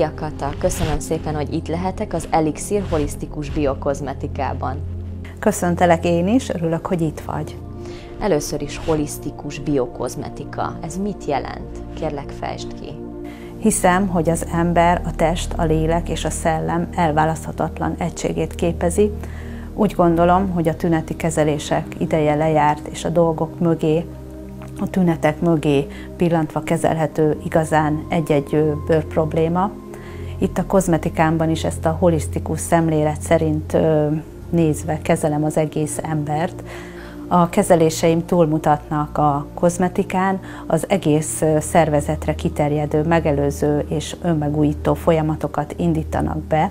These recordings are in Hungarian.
Szia Kata, köszönöm szépen, hogy itt lehetek az Elixir holisztikus biokozmetikában. Köszöntelek én is, örülök, hogy itt vagy. Először is holisztikus biokozmetika. Ez mit jelent? Kérlek, fejtsd ki. Hiszem, hogy az ember, a test, a lélek és a szellem elválaszthatatlan egységét képezi. Úgy gondolom, hogy a tüneti kezelések ideje lejárt, és a dolgok mögé, a tünetek mögé pillantva kezelhető igazán egy-egy bőr probléma. Itt a kozmetikámban is ezt a holisztikus szemlélet szerint nézve kezelem az egész embert. A kezeléseim túlmutatnak a kozmetikán, az egész szervezetre kiterjedő, megelőző és önmegújító folyamatokat indítanak be.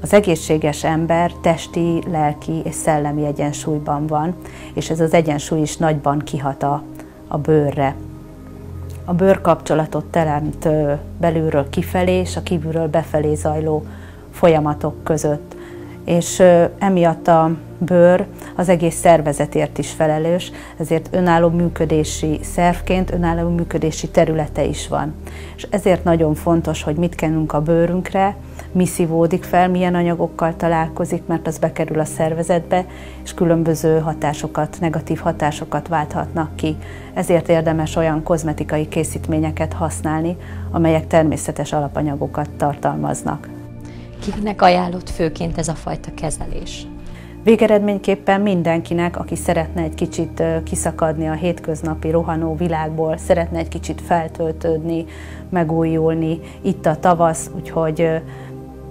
Az egészséges ember testi, lelki és szellemi egyensúlyban van, és ez az egyensúly is nagyban kihat a, a bőrre. A bőr kapcsolatot teremt belülről kifelé és a kívülről befelé zajló folyamatok között és emiatt a bőr az egész szervezetért is felelős, ezért önálló működési szervként önálló működési területe is van. És ezért nagyon fontos, hogy mit kenünk a bőrünkre, mi szívódik fel, milyen anyagokkal találkozik, mert az bekerül a szervezetbe, és különböző hatásokat, negatív hatásokat válthatnak ki. Ezért érdemes olyan kozmetikai készítményeket használni, amelyek természetes alapanyagokat tartalmaznak. Kiknek ajánlott főként ez a fajta kezelés? Végeredményképpen mindenkinek, aki szeretne egy kicsit kiszakadni a hétköznapi rohanó világból, szeretne egy kicsit feltöltődni, megújulni, itt a tavasz, úgyhogy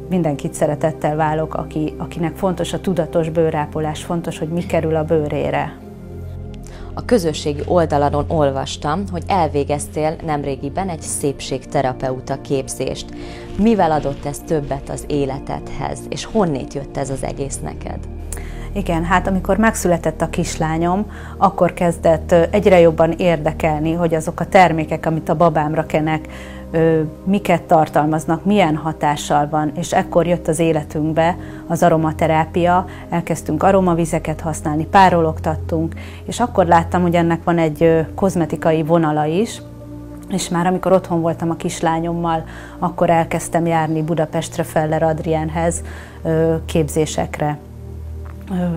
mindenkit szeretettel válok, aki, akinek fontos a tudatos bőrápolás, fontos, hogy mi kerül a bőrére. A közösségi oldaladon olvastam, hogy elvégeztél nemrégiben egy szépségterapeuta képzést. Mivel adott ez többet az életedhez, és honnét jött ez az egész neked? Igen, hát amikor megszületett a kislányom, akkor kezdett egyre jobban érdekelni, hogy azok a termékek, amit a babámra kenek, miket tartalmaznak, milyen hatással van, és ekkor jött az életünkbe az aromaterápia, elkezdtünk aromavizeket használni, párologtattunk, és akkor láttam, hogy ennek van egy kozmetikai vonala is, és már amikor otthon voltam a kislányommal, akkor elkezdtem járni Budapestre Feller Adrienhez képzésekre.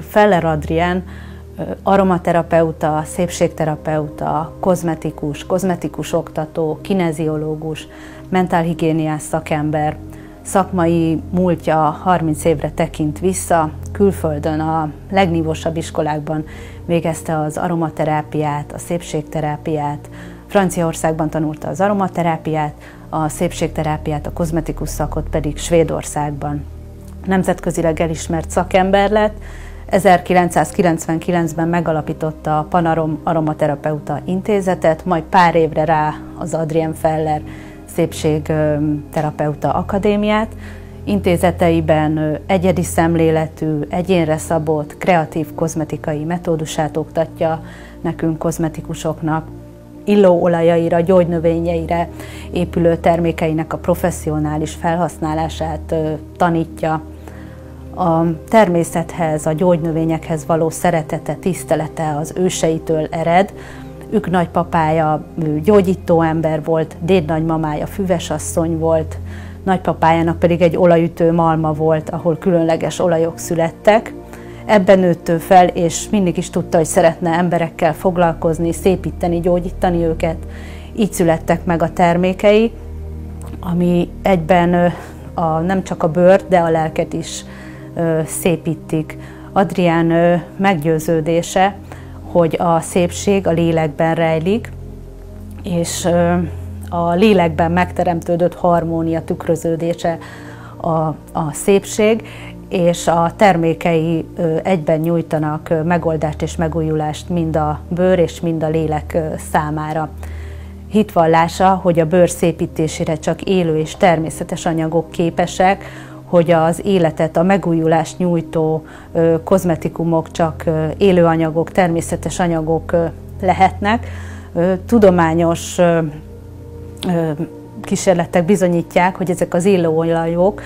Feller Adrien aromaterapeuta, szépségterapeuta, kozmetikus, kozmetikus oktató, kineziológus, mentálhigiéniás szakember, szakmai múltja 30 évre tekint vissza, külföldön a legnívósabb iskolákban végezte az aromaterápiát, a szépségterápiát, Franciaországban tanulta az aromaterápiát, a szépségterápiát, a kozmetikus szakot pedig Svédországban. Nemzetközileg elismert szakember lett, 1999-ben megalapította a Panarom Aromaterapeuta Intézetet, majd pár évre rá az Adrien Feller Szépségterapeuta Akadémiát. Intézeteiben egyedi szemléletű, egyénre szabott, kreatív kozmetikai metódusát oktatja nekünk kozmetikusoknak, illóolajaira, gyógynövényeire épülő termékeinek a professzionális felhasználását tanítja a természethez, a gyógynövényekhez való szeretete, tisztelete az őseitől ered. Ők nagypapája gyógyító ember volt, dédnagymamája füvesasszony volt, nagypapájának pedig egy olajütő malma volt, ahol különleges olajok születtek. Ebben nőtt fel, és mindig is tudta, hogy szeretne emberekkel foglalkozni, szépíteni, gyógyítani őket. Így születtek meg a termékei, ami egyben a, nem csak a bőrt, de a lelket is szépítik. Adrián meggyőződése, hogy a szépség a lélekben rejlik, és a lélekben megteremtődött harmónia tükröződése a, a szépség, és a termékei egyben nyújtanak megoldást és megújulást mind a bőr és mind a lélek számára. Hitvallása, hogy a bőr szépítésére csak élő és természetes anyagok képesek, hogy az életet, a megújulást nyújtó kozmetikumok csak élőanyagok, természetes anyagok lehetnek. Tudományos kísérletek bizonyítják, hogy ezek az illóolajok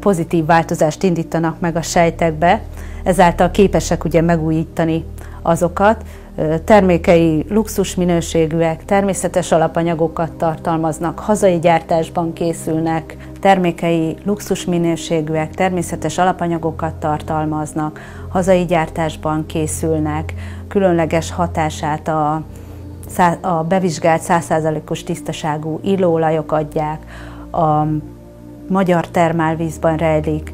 pozitív változást indítanak meg a sejtekbe, ezáltal képesek ugye megújítani azokat. Termékei luxus minőségűek, természetes alapanyagokat tartalmaznak, hazai gyártásban készülnek, termékei luxus minőségűek, természetes alapanyagokat tartalmaznak, hazai gyártásban készülnek, különleges hatását a, a bevizsgált 100%-os tisztaságú illóolajok adják, a magyar termálvízban rejlik,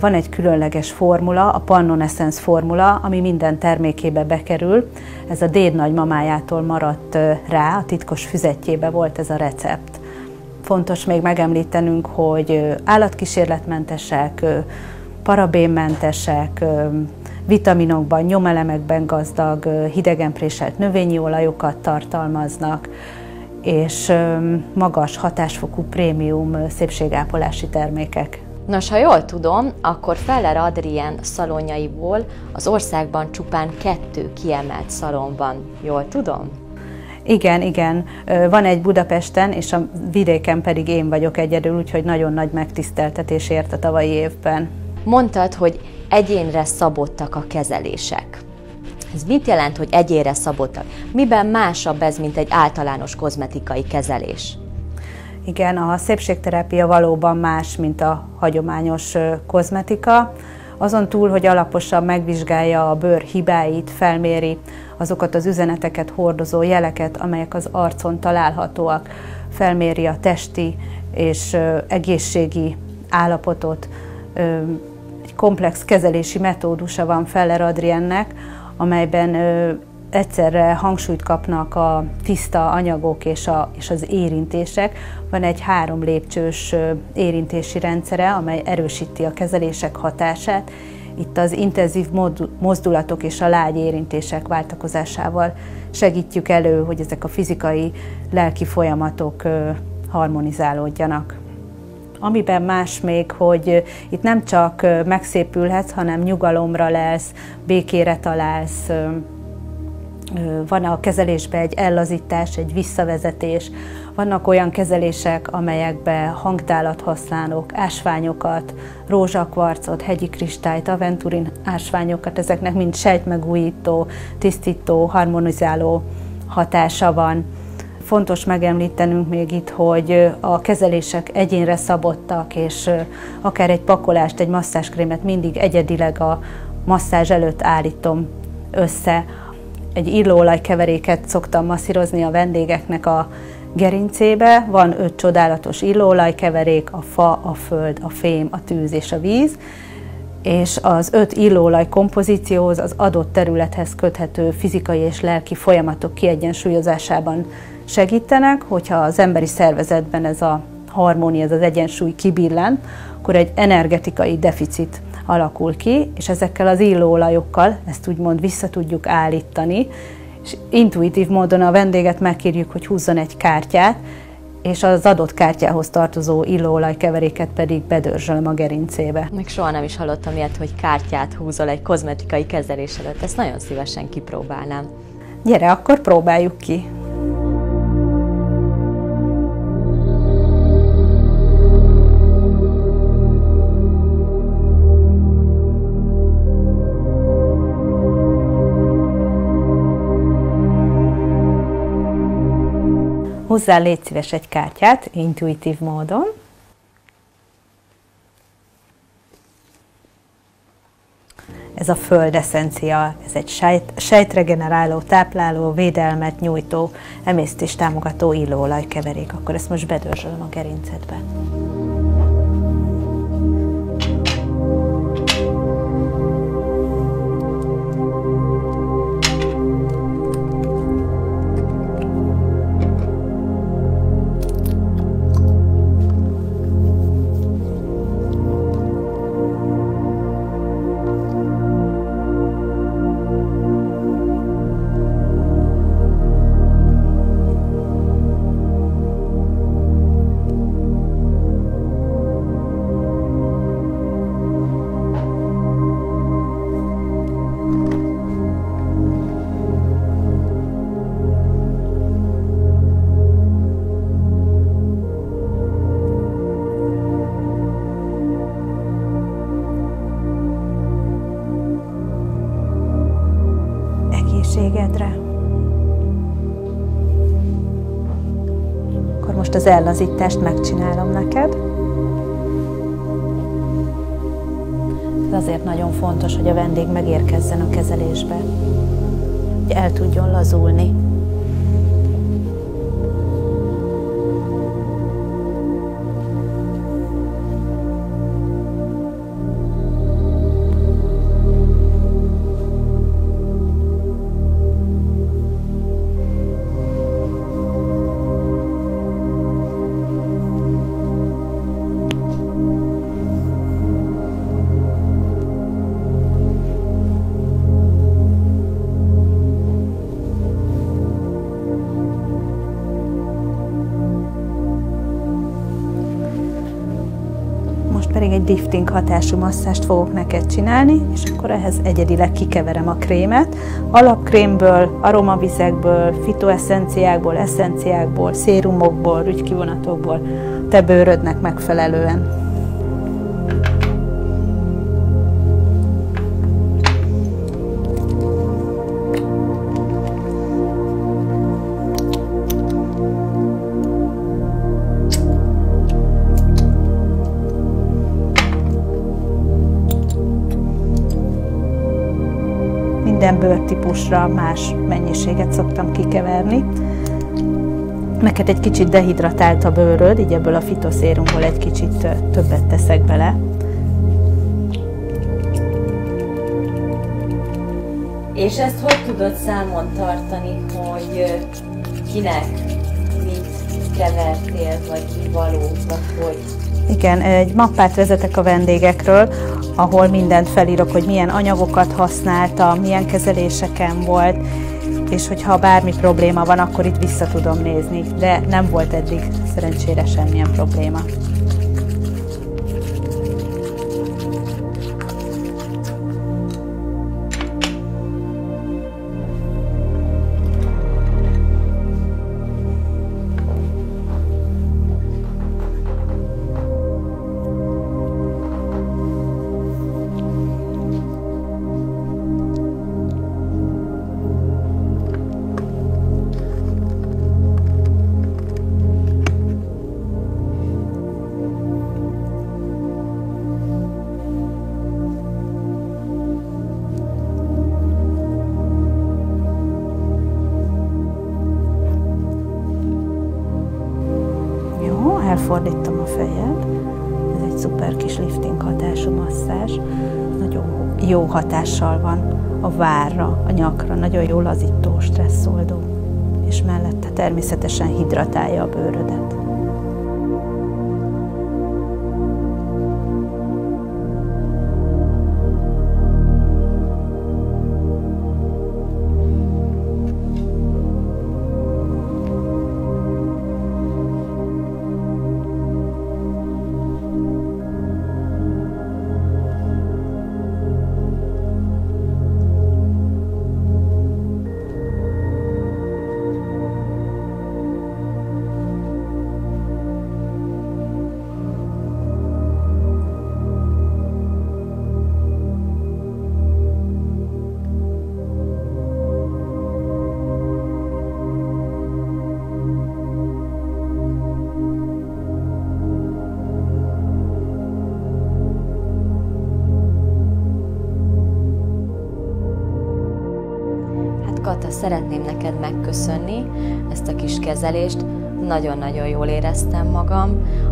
van egy különleges formula, a Pannon Essence formula, ami minden termékébe bekerül. Ez a déd nagymamájától maradt rá, a titkos füzetjébe volt ez a recept. Fontos még megemlítenünk, hogy állatkísérletmentesek, parabénmentesek, vitaminokban, nyomelemekben gazdag, hidegenpréselt növényi olajokat tartalmaznak, és magas hatásfokú prémium szépségápolási termékek. Nos, ha jól tudom, akkor Feller Adrien szalonjaiból az országban csupán kettő kiemelt szalon van. Jól tudom? Igen, igen. Van egy Budapesten, és a vidéken pedig én vagyok egyedül, úgyhogy nagyon nagy megtiszteltetés ért a tavalyi évben. Mondtad, hogy egyénre szabottak a kezelések. Ez mit jelent, hogy egyénre szabottak? Miben másabb ez, mint egy általános kozmetikai kezelés? Igen, a szépségterápia valóban más, mint a hagyományos kozmetika. Azon túl, hogy alaposan megvizsgálja a bőr hibáit, felméri azokat az üzeneteket hordozó jeleket, amelyek az arcon találhatóak, felméri a testi és egészségi állapotot. Egy komplex kezelési metódusa van Feller Adriennek, amelyben egyszerre hangsúlyt kapnak a tiszta anyagok és, a, és az érintések. Van egy három lépcsős érintési rendszere, amely erősíti a kezelések hatását. Itt az intenzív mozdulatok és a lágy érintések váltakozásával segítjük elő, hogy ezek a fizikai, lelki folyamatok harmonizálódjanak. Amiben más még, hogy itt nem csak megszépülhetsz, hanem nyugalomra lesz, békére találsz, van a kezelésben egy ellazítás, egy visszavezetés, vannak olyan kezelések, amelyekbe hangtálat használok, ásványokat, rózsakvarcot, hegyi kristályt, aventurin ásványokat, ezeknek mind sejtmegújító, tisztító, harmonizáló hatása van. Fontos megemlítenünk még itt, hogy a kezelések egyénre szabottak, és akár egy pakolást, egy masszázskrémet mindig egyedileg a masszázs előtt állítom össze, egy illóolajkeveréket szoktam masszírozni a vendégeknek a gerincébe. Van öt csodálatos illóolajkeverék, a fa, a föld, a fém, a tűz és a víz és az öt illóolaj kompozícióhoz az adott területhez köthető fizikai és lelki folyamatok kiegyensúlyozásában segítenek, hogyha az emberi szervezetben ez a harmónia, ez az egyensúly kibillen, akkor egy energetikai deficit alakul ki, és ezekkel az illóolajokkal ezt úgymond vissza tudjuk állítani, és intuitív módon a vendéget megkérjük, hogy húzzon egy kártyát, és az adott kártyához tartozó illóolajkeveréket pedig bedörzsölöm a gerincébe. Még soha nem is hallottam ilyet, hogy kártyát húzol egy kozmetikai kezelés előtt. Ezt nagyon szívesen kipróbálnám. Gyere, akkor próbáljuk ki! Hozzá légy szíves egy kártyát, intuitív módon. Ez a föld eszencia, ez egy sejt, sejtregeneráló, tápláló, védelmet nyújtó, emésztés támogató illóolajkeverék. Akkor ezt most bedörzsölöm a gerincedbe. Akkor most az ellazítást megcsinálom neked. Ez azért nagyon fontos, hogy a vendég megérkezzen a kezelésbe, hogy el tudjon lazulni. Lifting hatású masszást fogok neked csinálni, és akkor ehhez egyedileg kikeverem a krémet. Alapkrémből, aromavizekből, fitoeszenciákból, eszenciákból, szérumokból, rügykivonatokból, te bőrödnek megfelelően. Minden bőrtípusra más mennyiséget szoktam kikeverni. Neked egy kicsit dehidratált a bőröd, így ebből a fitoszérumból egy kicsit többet teszek bele. És ezt hogy tudod számon tartani, hogy kinek mit kevertél, vagy mi való, vagy hogy? Igen, egy mappát vezetek a vendégekről, ahol mindent felírok, hogy milyen anyagokat használtam, milyen kezeléseken volt, és hogyha bármi probléma van, akkor itt vissza tudom nézni, de nem volt eddig szerencsére semmilyen probléma. Elfordítom a fejed. Ez egy szuper kis lifting hatású masszázs. Nagyon jó hatással van a várra, a nyakra, nagyon jó lazító, stresszoldó, és mellette természetesen hidratálja a bőrödet. Kata, szeretném neked megköszönni ezt a kis kezelést. Nagyon-nagyon jól éreztem magam,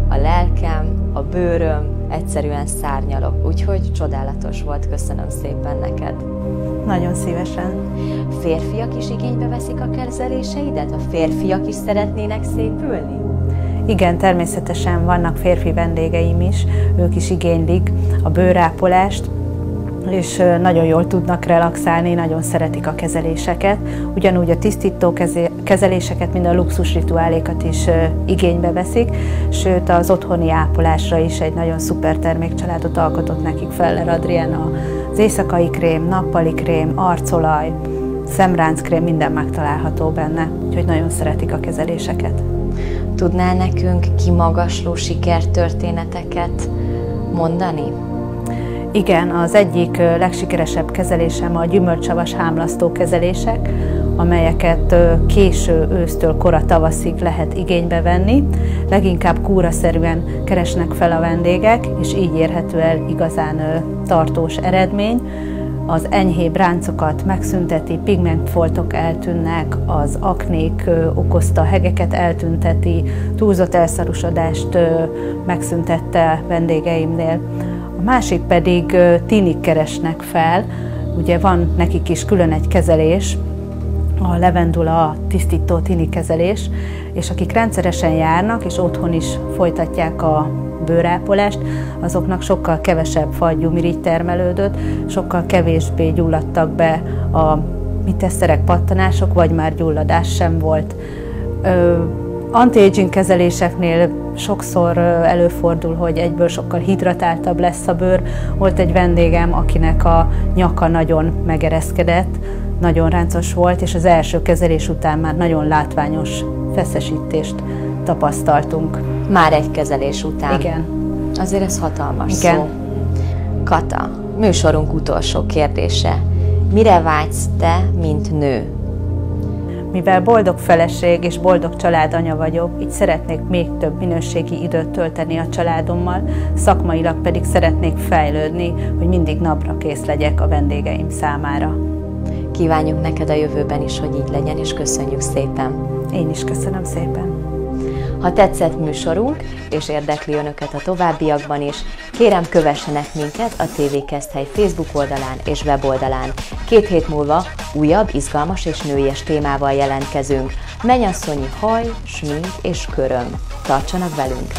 a lelkem, a bőröm, egyszerűen szárnyalok, úgyhogy csodálatos volt, köszönöm szépen neked. Nagyon szívesen. Férfiak is igénybe veszik a kezeléseidet? A férfiak is szeretnének szépülni? Igen, természetesen vannak férfi vendégeim is, ők is igénylik a bőrápolást, és nagyon jól tudnak relaxálni, nagyon szeretik a kezeléseket. Ugyanúgy a tisztító kezeléseket, mind a luxus rituálékat is igénybe veszik, sőt az otthoni ápolásra is egy nagyon szuper termékcsaládot alkotott nekik Feller Adriana. Az éjszakai krém, nappali krém, arcolaj, szemránckrém, minden megtalálható benne, úgyhogy nagyon szeretik a kezeléseket. Tudnál nekünk kimagasló sikertörténeteket mondani? Igen, az egyik legsikeresebb kezelésem a gyümölcsavas hámlasztó kezelések, amelyeket késő ősztől kora tavaszig lehet igénybe venni. Leginkább kúraszerűen keresnek fel a vendégek, és így érhető el igazán tartós eredmény. Az enyhébb ráncokat megszünteti, pigmentfoltok eltűnnek, az aknék okozta hegeket eltünteti, túlzott elszarusodást megszüntette vendégeimnél. A másik pedig tinik keresnek fel, ugye van nekik is külön egy kezelés, a levendula tisztító tini kezelés, és akik rendszeresen járnak, és otthon is folytatják a bőrápolást, azoknak sokkal kevesebb fagyumirigy termelődött, sokkal kevésbé gyulladtak be a miteszterek, pattanások, vagy már gyulladás sem volt. Anti-aging kezeléseknél sokszor előfordul, hogy egyből sokkal hidratáltabb lesz a bőr. Volt egy vendégem, akinek a nyaka nagyon megereszkedett, nagyon ráncos volt, és az első kezelés után már nagyon látványos feszesítést tapasztaltunk. Már egy kezelés után? Igen. Azért ez hatalmas Igen. szó. Kata, műsorunk utolsó kérdése. Mire vágysz te, mint nő? Mivel boldog feleség és boldog családanya vagyok, így szeretnék még több minőségi időt tölteni a családommal, szakmailag pedig szeretnék fejlődni, hogy mindig napra kész legyek a vendégeim számára. Kívánjuk neked a jövőben is, hogy így legyen, és köszönjük szépen. Én is köszönöm szépen. Ha tetszett műsorunk, és érdekli Önöket a továbbiakban is, kérem kövessenek minket a TV Keszthely Facebook oldalán és weboldalán. Két hét múlva újabb, izgalmas és nőies témával jelentkezünk. Menyasszonyi haj, smink és köröm. Tartsanak velünk!